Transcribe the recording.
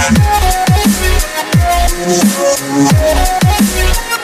I'm gonna go to the